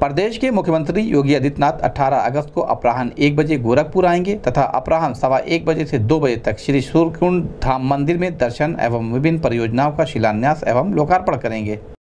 प्रदेश के मुख्यमंत्री योगी आदित्यनाथ 18 अगस्त को अपराहन एक बजे गोरखपुर आएँगे तथा अपराह्न सवा एक बजे से दो बजे तक श्री सूर्यकुंड धाम मंदिर में दर्शन एवं विभिन्न परियोजनाओं का शिलान्यास एवं लोकार्पण करेंगे।